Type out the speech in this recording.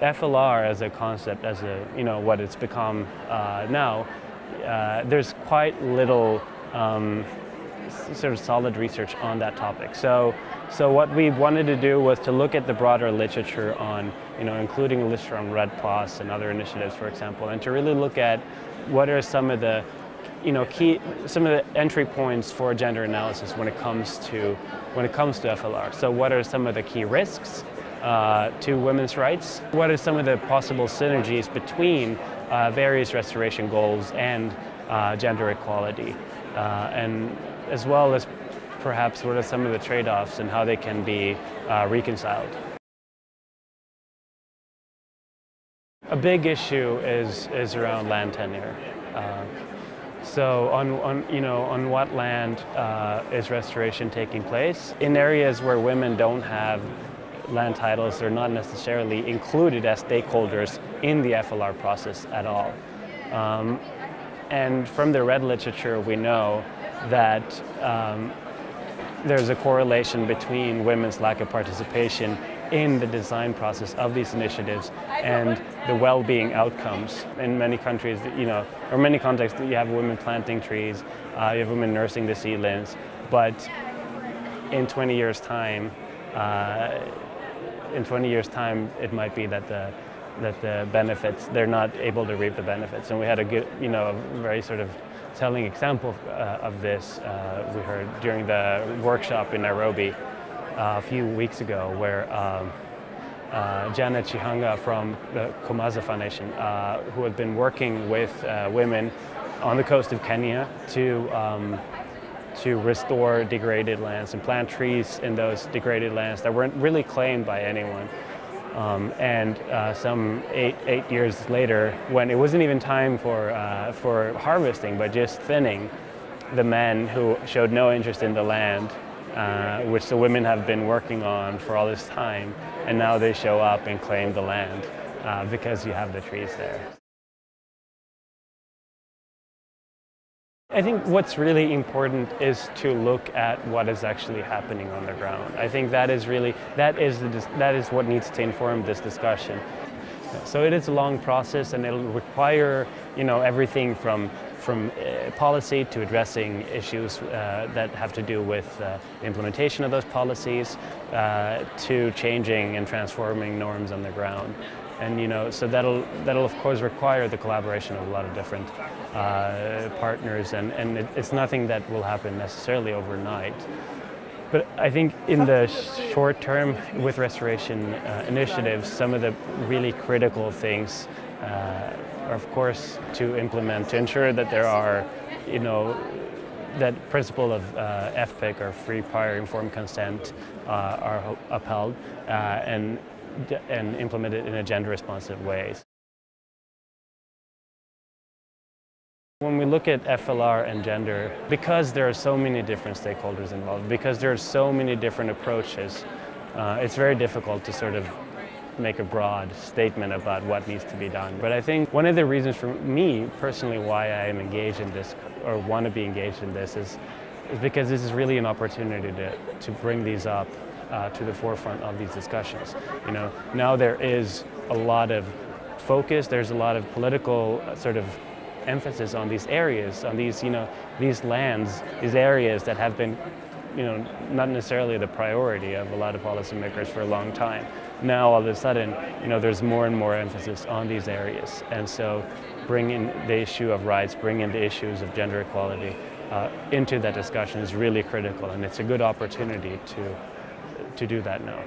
FLR as a concept, as a you know what it's become uh, now, uh, there's quite little um, sort of solid research on that topic. So, so what we wanted to do was to look at the broader literature on, you know, including literature on REDD+ and other initiatives, for example, and to really look at what are some of the you know, key, some of the entry points for gender analysis when it comes to when it comes to FLR. So, what are some of the key risks uh, to women's rights? What are some of the possible synergies between uh, various restoration goals and uh, gender equality, uh, and as well as perhaps what are some of the trade-offs and how they can be uh, reconciled. A big issue is is around land tenure. Uh, so on, on, you know, on what land uh, is restoration taking place? In areas where women don't have land titles, they're not necessarily included as stakeholders in the FLR process at all. Um, and from the REDD literature, we know that um, there's a correlation between women's lack of participation in the design process of these initiatives and the well-being outcomes. In many countries, you know, or many contexts, you have women planting trees, uh, you have women nursing the seedlings, but in 20 years' time, uh, in 20 years' time, it might be that the that the benefits they're not able to reap the benefits. And we had a good, you know, a very sort of telling example uh, of this. Uh, we heard during the workshop in Nairobi uh, a few weeks ago, where. Um, uh, Janet Chihanga from the Komaza Foundation, uh, who had been working with women on the coast of Kenya to um, to restore degraded lands and plant trees in those degraded lands that weren't really claimed by anyone. Um, and uh, some eight, eight years later, when it wasn't even time for, uh, for harvesting, but just thinning, the men who showed no interest in the land, uh, which the women have been working on for all this time, and now they show up and claim the land uh, because you have the trees there. I think what's really important is to look at what is actually happening on the ground. I think that is really that is the, that is what needs to inform this discussion. So it is a long process, and it'll require you know everything from from uh, policy to addressing issues uh, that have to do with uh, implementation of those policies uh, to changing and transforming norms on the ground and you know so that'll that'll of course require the collaboration of a lot of different uh, partners and and it, it's nothing that will happen necessarily overnight but I think in the short term with restoration uh, initiatives some of the really critical things uh, are of course to implement to ensure that there are you know that principle of uh, FPIC or free prior informed consent uh, are upheld uh, and and implement it in a gender responsive way. When we look at FLR and gender, because there are so many different stakeholders involved, because there are so many different approaches, uh, it's very difficult to sort of make a broad statement about what needs to be done. But I think one of the reasons for me personally why I am engaged in this or want to be engaged in this is, is because this is really an opportunity to, to bring these up uh, to the forefront of these discussions. You know, now there is a lot of focus, there's a lot of political uh, sort of emphasis on these areas, on these, you know, these lands, these areas that have been, you know, not necessarily the priority of a lot of policymakers for a long time. Now all of a sudden, you know, there's more and more emphasis on these areas. And so bring in the issue of rights, bring in the issues of gender equality uh, into that discussion is really critical and it's a good opportunity to to do that now.